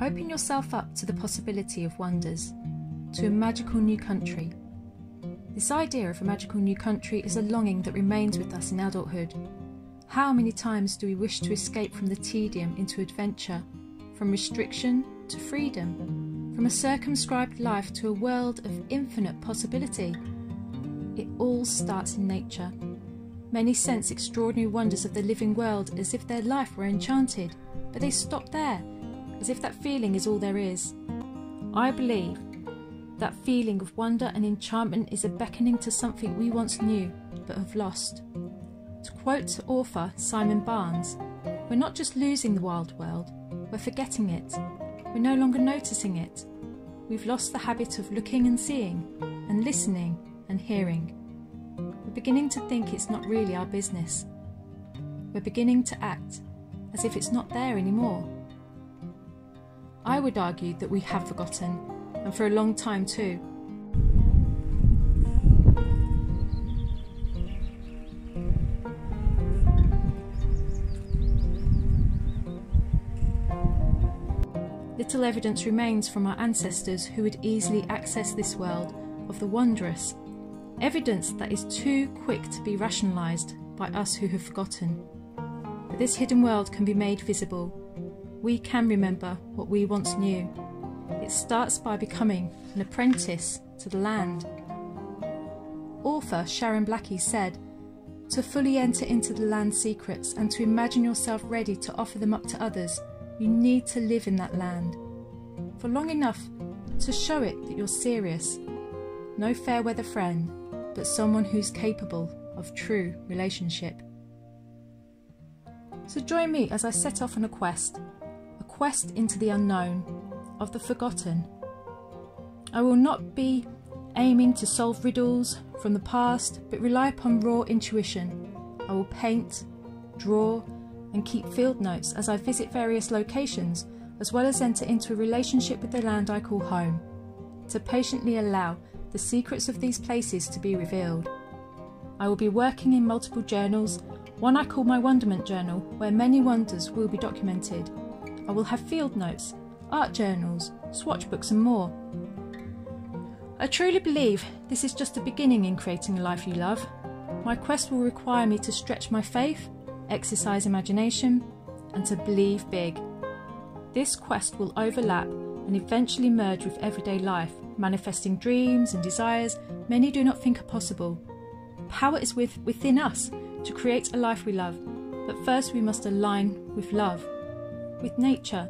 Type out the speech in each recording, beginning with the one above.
Open yourself up to the possibility of wonders, to a magical new country. This idea of a magical new country is a longing that remains with us in adulthood. How many times do we wish to escape from the tedium into adventure, from restriction to freedom, from a circumscribed life to a world of infinite possibility? It all starts in nature. Many sense extraordinary wonders of the living world as if their life were enchanted, but they stop there as if that feeling is all there is. I believe that feeling of wonder and enchantment is a beckoning to something we once knew but have lost. To quote author Simon Barnes, we're not just losing the wild world, we're forgetting it. We're no longer noticing it. We've lost the habit of looking and seeing, and listening and hearing. We're beginning to think it's not really our business. We're beginning to act as if it's not there anymore. I would argue that we have forgotten, and for a long time too. Little evidence remains from our ancestors who would easily access this world of the wondrous, evidence that is too quick to be rationalised by us who have forgotten. But this hidden world can be made visible we can remember what we once knew. It starts by becoming an apprentice to the land. Author Sharon Blackie said, To fully enter into the land's secrets and to imagine yourself ready to offer them up to others, you need to live in that land. For long enough to show it that you're serious. No fair weather friend, but someone who's capable of true relationship. So join me as I set off on a quest quest into the unknown, of the forgotten. I will not be aiming to solve riddles from the past, but rely upon raw intuition. I will paint, draw, and keep field notes as I visit various locations, as well as enter into a relationship with the land I call home, to patiently allow the secrets of these places to be revealed. I will be working in multiple journals, one I call my Wonderment Journal, where many wonders will be documented. I will have field notes, art journals, swatch books, and more. I truly believe this is just the beginning in creating a life you love. My quest will require me to stretch my faith, exercise imagination, and to believe big. This quest will overlap and eventually merge with everyday life, manifesting dreams and desires many do not think are possible. Power is with, within us to create a life we love, but first we must align with love with nature,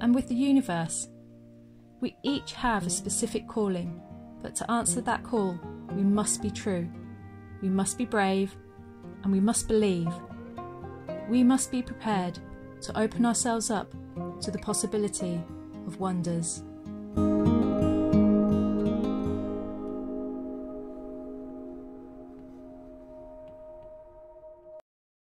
and with the universe. We each have a specific calling, but to answer that call, we must be true, we must be brave, and we must believe. We must be prepared to open ourselves up to the possibility of wonders.